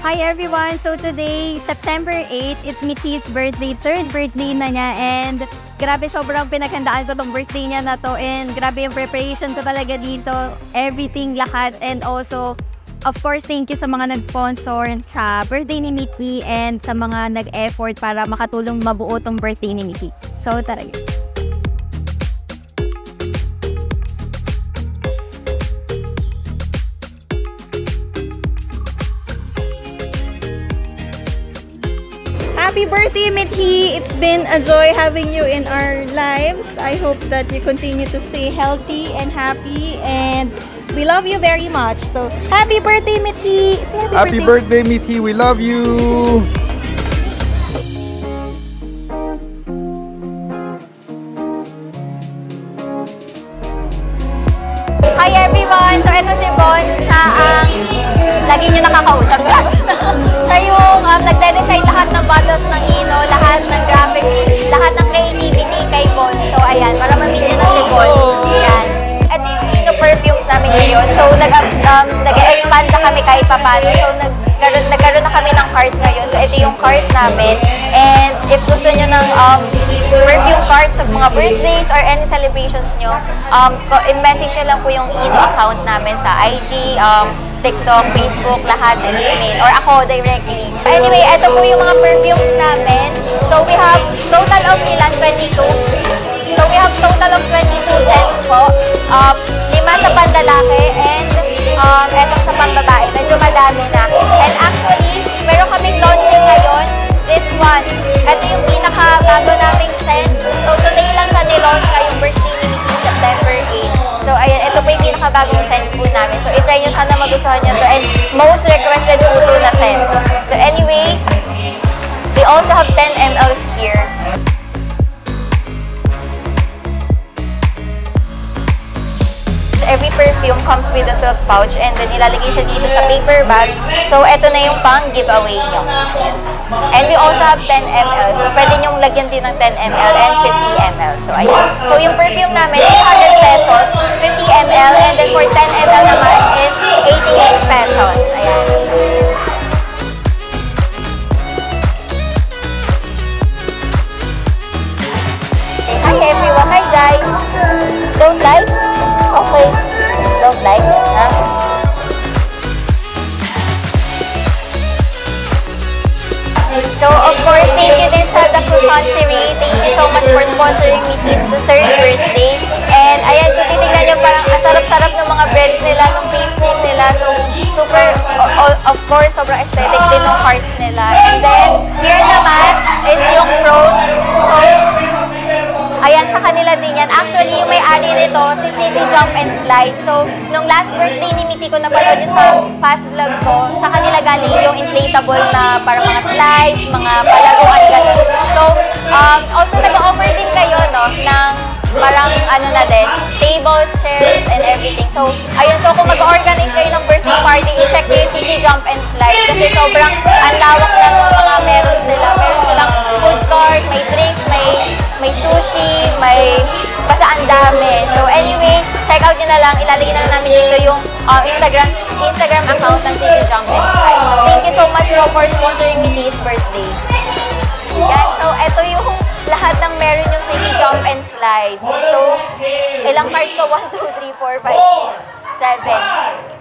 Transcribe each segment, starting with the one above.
Hi everyone! So today, September 8, it's Mithi's birthday, third birthday na niya and grabe sobrang pinaghandaan ko tong birthday niya na to and grabe yung preparation ko talaga dito, everything, lahat and also Of course, thank you sa mga nag-sponsor sa birthday ni Mickey and sa mga nag-effort para makatulong mabuo tong birthday ni Mickey. So, tara Happy birthday, Mithi! It's been a joy having you in our lives. I hope that you continue to stay healthy and happy and we love you very much. So, happy birthday, Mithi! Say happy, Happy birthday, Mithi. We love you. Hi everyone! So ito si Bon, siya ang lagi nyo nakakausap. yung um, nagde-decide lahat ng bottles ng Ino, lahat ng graphics, lahat ng creativity kay Bon. So ayan, para nyo na si Bon. Yan. Ito yung Ino perfumes namin ngayon. So nag, um, nag-expand na kami kahit papano. So nagkaroon, nagkaroon na kami ng cart ngayon. So ito yung cart namin. And if gusto nyo ng um, perfume cart sa mga birthdays or any celebrations nyo, um, i-message nyo lang po yung Ino account namin sa IG, um, TikTok, Facebook, lahat, email, or ako directly. Anyway, ito po yung mga perfumes namin. So we have total of ilan? 22. So we have total of 22 scents po. Um, lima sa pandalaki and um, etong sa pambabae. Medyo madami na. And actually, meron kaming launching ngayon. This one. Ito yung pinaka-bago naming scent. So today lang siya nilaunch ngayong birthday ito po yung pinaka-bagong scent po namin. So i-try nyo sana magustuhan nyo to. And most requested po to na scent. So anyway, we also have 10 mls here. Perfume comes with a silk pouch and then ilalagay siya dito sa paper bag. So, eto na yung pang giveaway nyo. And we also have 10 ml. So, pwede nyong lagyan din ng 10 ml and 50 ml. So, ayan. So, yung perfume namin, 800 pesos, 50 ml. And then for 10 ml naman is 88 pesos. Ayan. Course, thank you din sa The Conserry. Thank you so much for sponsoring me since the third birthday. And ayan, kung titignan nyo, parang ang sarap-sarap ng mga breads nila, ng pastries nila. So, super, of course, sobrang aesthetic din ng hearts nila. And then, here naman is yung pros. So, kanila din yan. Actually, yung may-ari nito, si City Jump and Slide. So, nung last birthday ni Miki ko napanood yung sa past vlog ko, sa kanila galing yung inflatable na parang mga slides, mga palaruan, gano'n. So, um, also nag-offer din kayo, no, ng parang ano na din, tables, chairs, and everything. So, ayun, so kung mag-organize kayo ng birthday party, i-check nyo yung Jump and Slide kasi sobrang ang lawak na ng mga meron sila. Meron silang food court, may drinks, may may sushi, may basta ang dami. So anyway, check out nyo na lang. Ilalagay na namin dito yung uh, Instagram Instagram account ng City Jump and Slide. So thank you so much bro for sponsoring me this birthday. Yan, so ito yung lahat ng meron yung City Jump and Slide. So, ilang cards to? 1, 2, 3, 4, 5, 6, 7.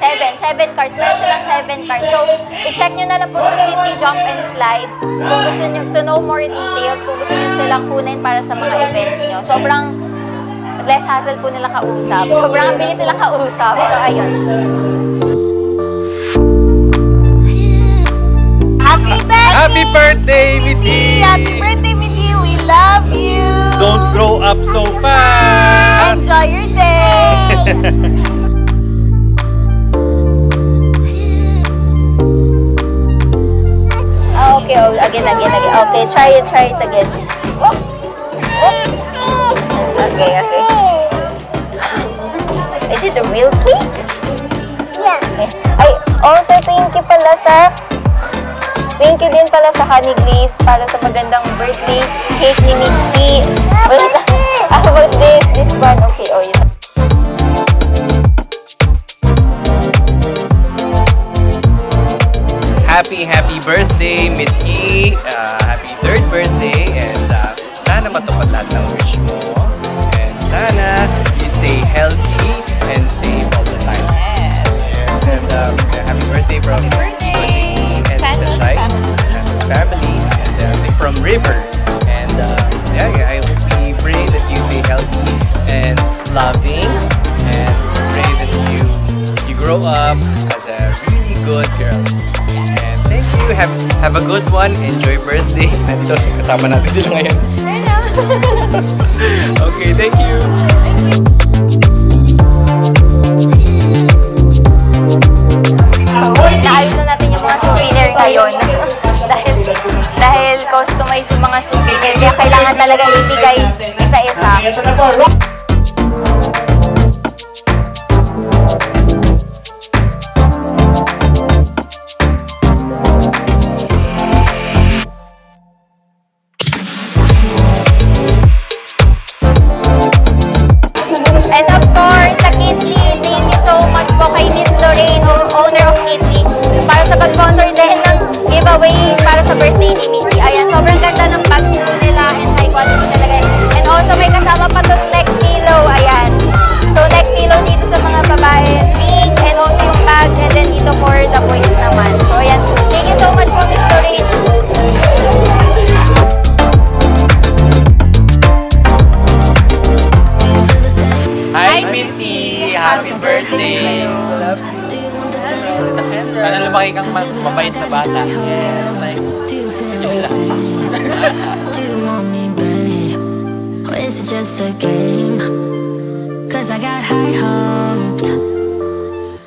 Seven. Seven cards. Meron silang seven cards. So, i-check nyo na lang po sa City Jump and Slide kung gusto nyo to know more details, kung gusto nyo silang kunin para sa mga events nyo. Sobrang less hassle po nila kausap. Sobrang bilis nila kausap. So, ayun. Happy birthday! Happy birthday, Mithi. Happy love you! Don't grow up so fast. Enjoy your day! Ah, okay, oh, again, again, again. Okay, try it, try it again. Oh. Oh. Okay, okay. Is it a real cake? Yeah. Okay. Ay, also, thank you pala sa Thank you din pala sa Honey Glaze para sa magandang birthday cake ni Mitzi. Wait lang. About this, this one. Okay, oh yun. Happy, happy birthday, Mitzi. Uh, ah, happy third birthday. And uh, sana matupad lahat ng wish mo. And sana you stay healthy and safe Have a good one. Enjoy birthday. Nandito kasama natin sila ngayon. Okay, thank you. Naayos na natin yung mga souvenir ngayon. dahil, dahil customize yung mga souvenir. Kaya kailangan talaga ibigay isa-isa. Just a game? Cause I got high hopes.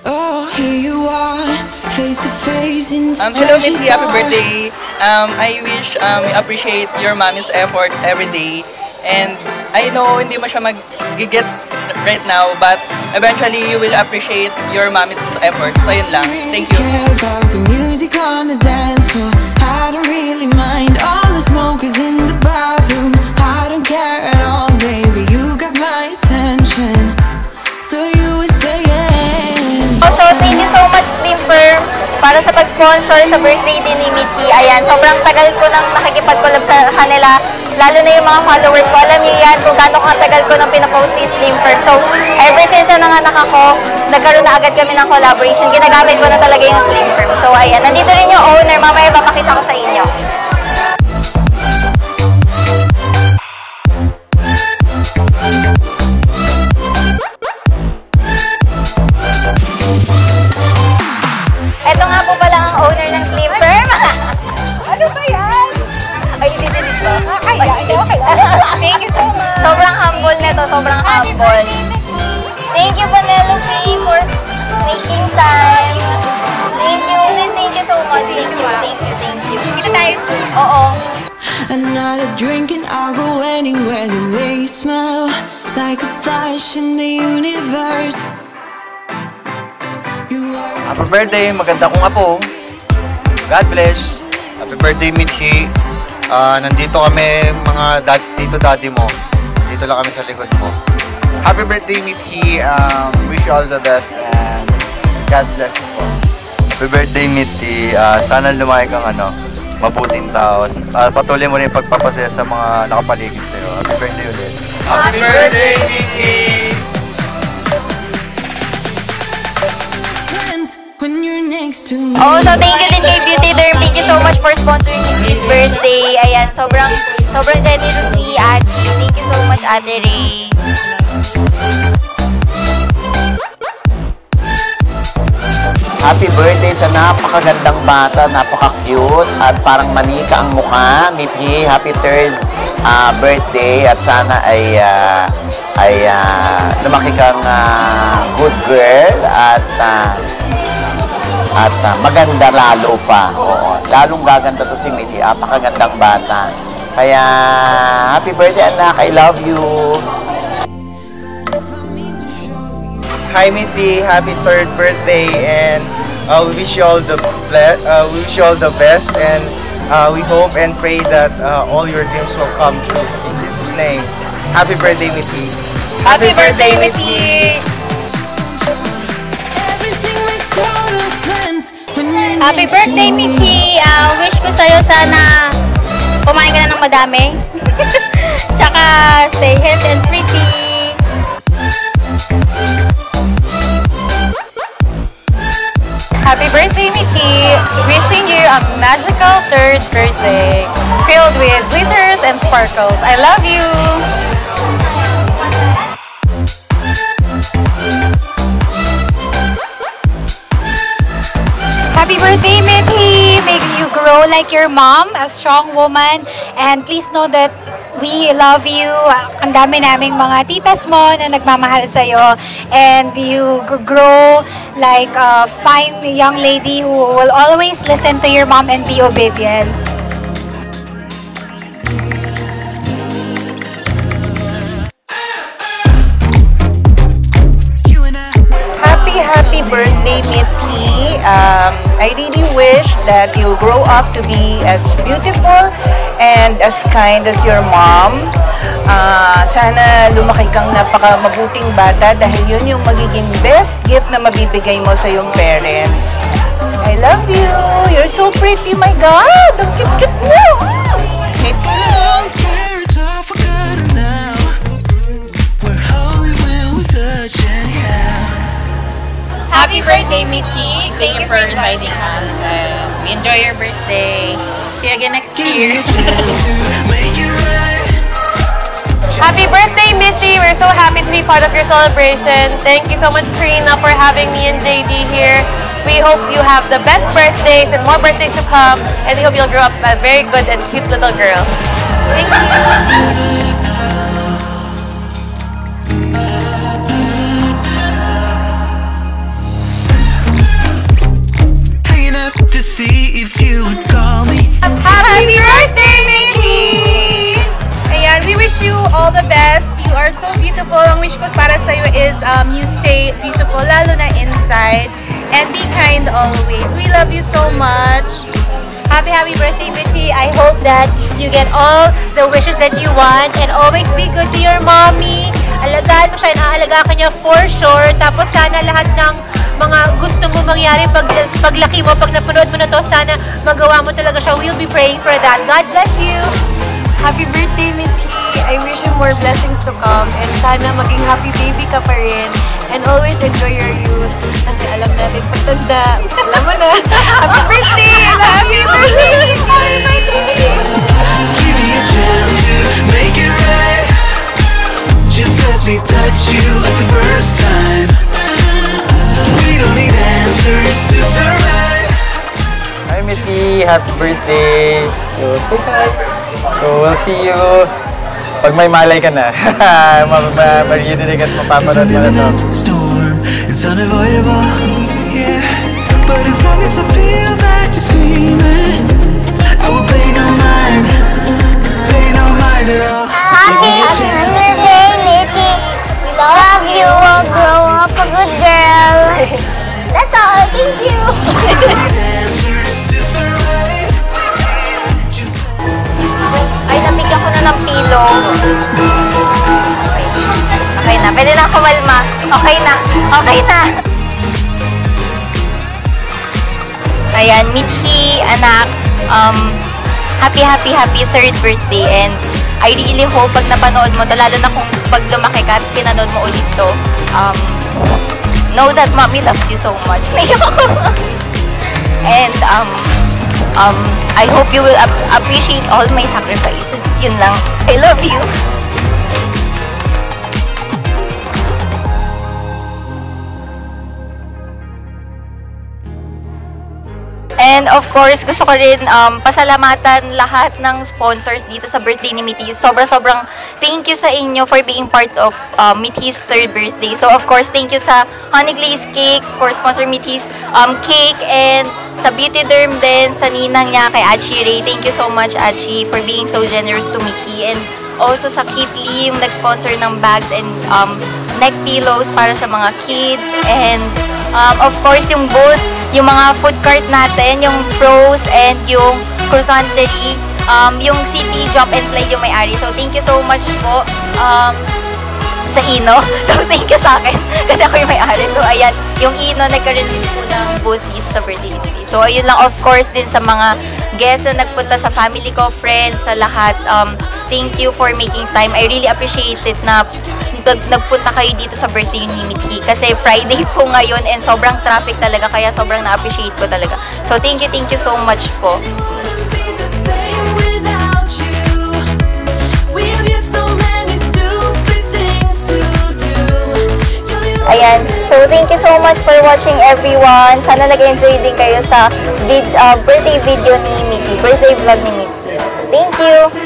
Oh, here you are, face to face in Um, hello, Minty. Happy birthday. Um, I wish um, appreciate your mommy's effort every day. And I know hindi mo siya mag-gets right now, but eventually you will appreciate your mommy's effort. So yun lang. Thank you. Sa pag-sponsor sa birthday din ni Missy. Ayan, sobrang tagal ko nang nakikipag-collab sa kanila. Lalo na yung mga followers ko. Alam niyo yan kung gaano katagal ko nang pinapost si Slim Firm. So, ever since na nanganak ako, nagkaroon na agad kami ng collaboration. Ginagamit ko na talaga yung Slim Firm. So, ayan. Nandito rin yung owner. Mamaya papakita ko sa inyo. Flash in the universe. Happy birthday! Maganda kong apo. God bless. Happy birthday, Michi. Ah, nandito kami, mga dad, tito daddy mo. Dito lang kami sa likod mo. Happy birthday, Mithi. Um, wish you all the best and God bless po. Happy birthday, Michi. Ah, sana lumaki kang ano, mabuting tao. Ah, patuloy mo rin yung pagpapasaya sa mga nakapaligid sa'yo. Happy birthday ulit. Happy birthday, me. Oh, so thank you din kay Beauty Derm. Thank you so much for sponsoring his birthday. Ayan, sobrang sobrang generous ni Achi. Thank you so much, Ate Ray. Happy birthday sa napakagandang bata, napaka-cute at parang manika ang mukha. Mithi, happy third ah, birthday at sana ay ah, ay ah, lumaki kang ah, good girl at ah, at ah, maganda lalo pa. Oo, lalong gaganda to si Mithi, napakagandang bata. Kaya happy birthday anak, I love you. Hi, Mithi. Happy third birthday and uh, we wish you all the uh, we wish you all the best and uh, we hope and pray that uh, all your dreams will come true. In Jesus' name. Happy birthday, Mithi. Happy birthday, Mithi! Everything makes total sense when you're Happy birthday, me. Mithi! Ah, wish ko sa'yo sana kumain ka na ng madami. Tsaka stay healthy and pretty. Happy birthday, Mithi! Wishing you a magical third birthday filled with glitters and sparkles. I love you! Happy birthday, Mithi! May you like your mom, a strong woman. And please know that we love you. Ang dami naming mga titas mo na nagmamahal sa'yo. And you grow like a fine young lady who will always listen to your mom and be obedient. Um, I really wish that you grow up to be as beautiful and as kind as your mom. Ah, sana lumaki kang napaka mabuting bata dahil yun yung magiging best gift na mabibigay mo sa iyong parents. I love you. You're so pretty, my God. Ang cute-cute mo. Happy birthday, Mickey! Thank you for inviting us. Uh, enjoy your birthday. See you again next year. Happy birthday, Missy! We're so happy to be part of your celebration. Thank you so much, Karina, for having me and JD here. We hope you have the best birthdays and more birthdays to come. And we hope you'll grow up a very good and cute little girl. Thank you. Happy birthday, Mickey! Ayan, we wish you all the best. You are so beautiful. Ang wish ko para sa'yo is um, you stay beautiful, lalo na inside. And be kind always. We love you so much. Happy, happy birthday, Mickey. I hope that you get all the wishes that you want and always be good to your mommy. Alagaan mo siya and aalagaan ka niya for sure. Tapos sana lahat ng mga gusto mo mangyari pag paglaki mo, pag napanood mo na to, sana magawa mo talaga siya. We'll be praying for that. God bless you. Happy birthday, Mitty! I wish you more blessings to come and sana maging happy baby ka pa rin and always enjoy your youth kasi alam natin pagtanda, alam mo na. Happy birthday! Happy birthday, Mitty! Give me a chance to make it right. Just let me touch you like the first time. Hi, Missy! Happy birthday! So, say hi! So, we'll see you pag may malay ka na. Ma- ma- Maririnig at mapapanood mo na to. It's unavoidable, yeah. But as long as I feel that you're seeming, I will pay no mind, pay no mind at all. Pillow. Okay na. Pwede na kumalma. Okay na. Okay na. Ayan, Mithi, anak. Um, happy, happy, happy third birthday. And I really hope pag napanood mo to, lalo na kung pag lumaki ka at pinanood mo ulit to, um, know that mommy loves you so much. Naiyak ako. And um, um, I hope you will ap- appreciate all my sacrifices. Yun lang. I love you. And of course, gusto ko rin um, pasalamatan lahat ng sponsors dito sa birthday ni Mitty. Sobra-sobrang thank you sa inyo for being part of um, Mitty's third birthday. So of course, thank you sa Honey Glaze Cakes for sponsor Mitty's um, cake and sa Beauty Derm din, sa ninang niya kay Achi Ray. Thank you so much, Achi, for being so generous to Mickey. And also sa Kit Lee, yung nag-sponsor ng bags and um, neck pillows para sa mga kids. And um, of course, yung booth, yung mga food cart natin, yung froze and yung croissanterie, um, yung city jump and slide yung may-ari. So, thank you so much po um, sa Ino. So, thank you sa akin kasi ako yung may-ari. So, ayan, yung Ino nagkaroon din po ng booth dito sa Billy. So, ayun lang, of course, din sa mga guests na nagpunta sa family ko, friends, sa lahat. Um, thank you for making time. I really appreciate it na nag nagpunta kayo dito sa birthday ni Mithi kasi Friday po ngayon and sobrang traffic talaga kaya sobrang na-appreciate ko talaga. So thank you, thank you so much po. Ayan. So, thank you so much for watching everyone. Sana nag-enjoy din kayo sa vid- uh, birthday video ni Mickey, birthday vlog ni Mickey. Thank you!